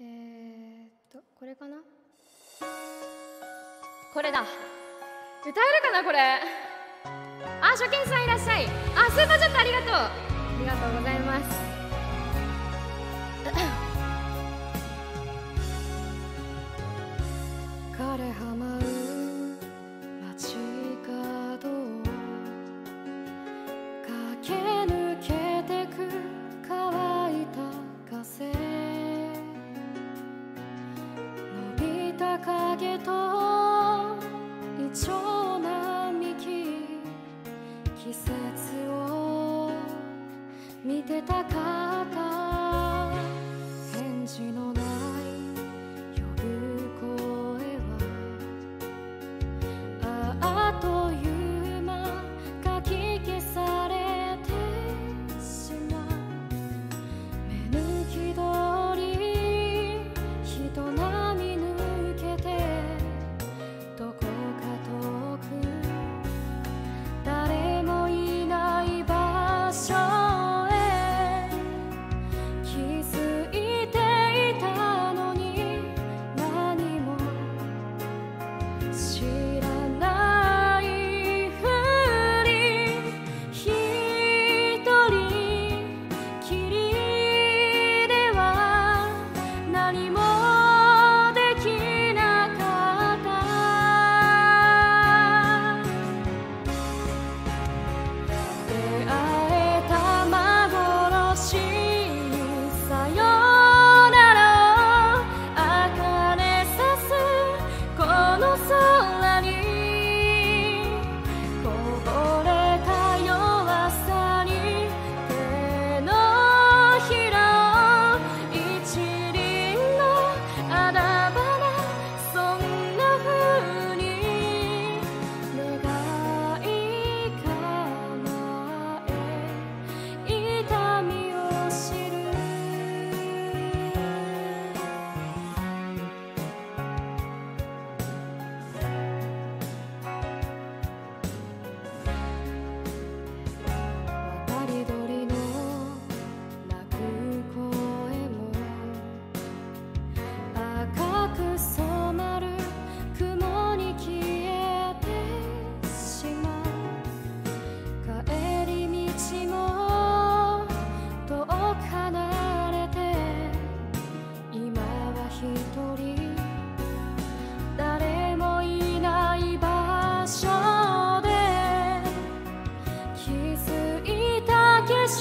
えー、っとこれかな？これだ。歌えるかなこれ？あ初見さんいらっしゃい。あスーパーちょっとありがとう。ありがとうございます。 하게 더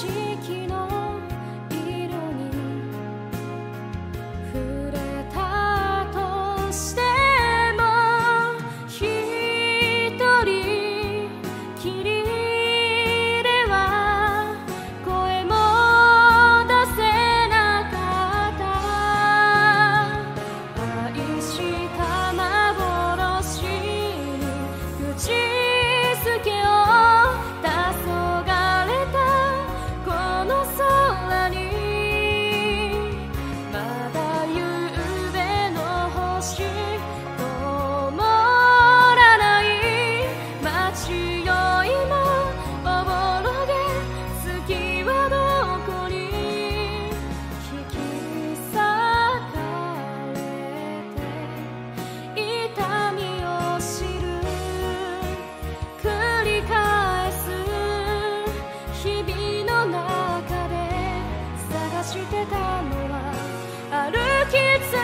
Jesus. kids.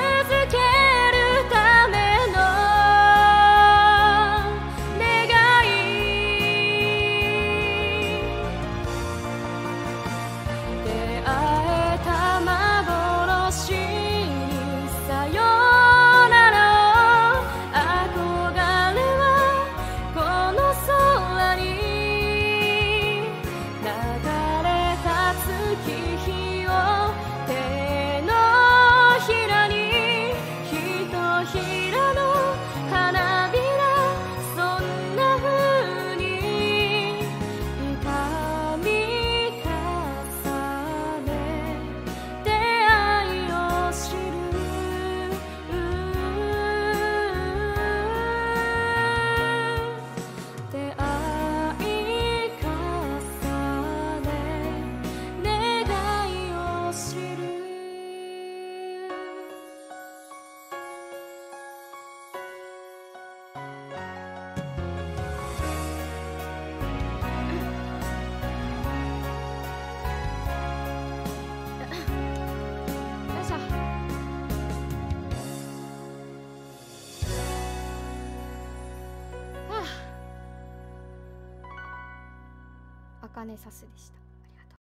茜さすでした。